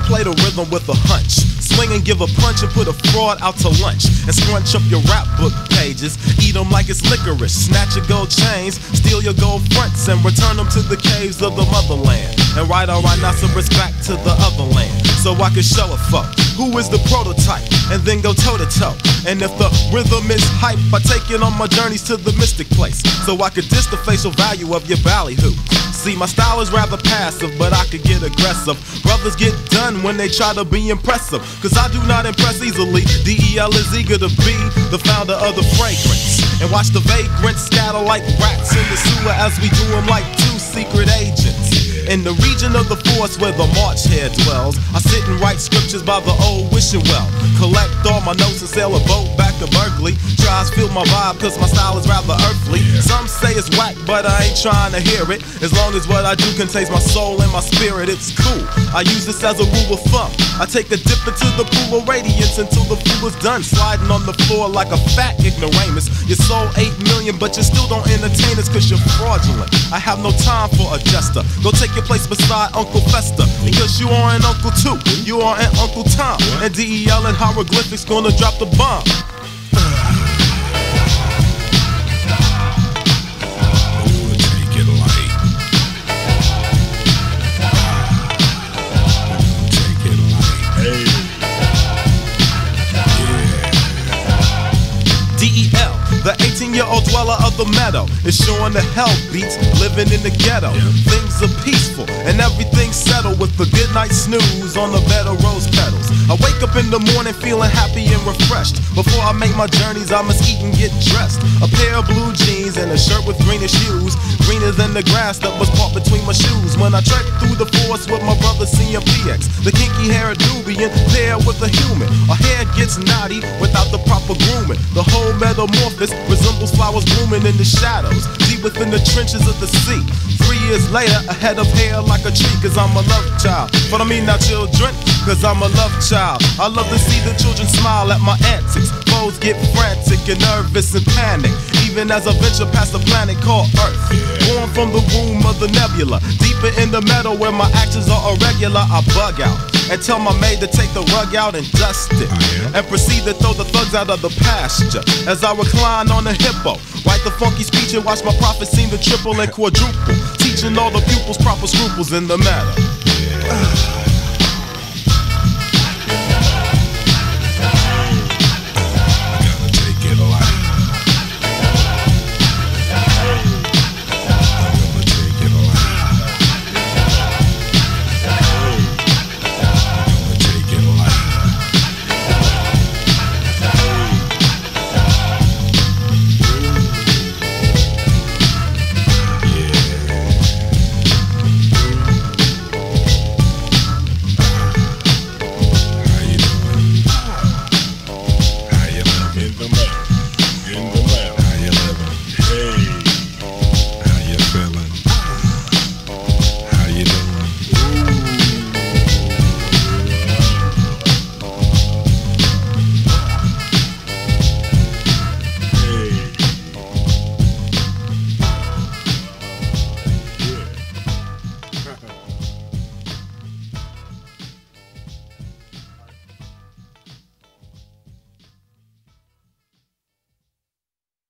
play the rhythm with a hunch. Swing and give a punch and put a fraud out to lunch. And scrunch up your rap book pages. Eat them like it's licorice. Snatch your gold chains, steal your gold fronts, and return them to the caves of the motherland. And ride a rhinoceros back to the other land. So I can show a fuck who is the prototype, and then go toe to toe. And if the rhythm is hype, I take it on my journeys to the mystic place, so I could diss the facial value of your ballyhoo. See, my style is rather passive, but I could get aggressive. Brothers get done when they try to be impressive, cause I do not impress easily. DEL is eager to be the founder of the fragrance. And watch the vagrants scatter like rats in the sewer as we do them like secret agents. In the region of the force where the March hare dwells, I sit and write scriptures by the old wishing well. Collect all my notes and sail a boat back Berkeley. Tries feel my vibe cause my style is rather earthly. Some say it's whack, but I ain't trying to hear it. As long as what I do contains my soul and my spirit, it's cool. I use this as a rule of thumb. I take a dip into the pool of radiance until the fool is done. Sliding on the floor like a fat ignoramus. You sold 8 million, but you still don't entertain us cause you're fraudulent. I have no time for a jester. Go take your place beside Uncle Fester. Because you are an Uncle too. You are an Uncle Tom. And DEL and hieroglyphics gonna drop the bomb. Year old dweller of the meadow, is showing the hell beats living in the ghetto. Things are peaceful and everything's settled with a good night snooze on the bed of rose petals. I wake up in the morning feeling happy and refreshed. Before I make my journeys, I must eat and get dressed. A pair of blue jeans and a shirt with greenish hues, greener than the grass that was caught between my shoes. When I trek through the forest with my brother CMPX, the kinky hair Nubian pair with a human. Our hair gets naughty without grooming. The whole metamorphosis resembles flowers blooming in the shadows, deep within the trenches of the sea. Three years later, a head of hair like a tree, cause I'm a love child. But I mean not children, cause I'm a love child. I love to see the children smile at my antics. Foes get frantic and nervous and panic, even as I venture past the planet called Earth. Born from the womb of the nebula, deeper in the meadow where my actions are irregular, I bug out. And tell my maid to take the rug out and dust it. Oh, and proceed to throw the thugs out of the pasture. As I recline on a hippo, write the funky speech and watch my prophet seem to triple and quadruple. Teaching all the pupils proper scruples in the matter.